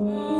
mm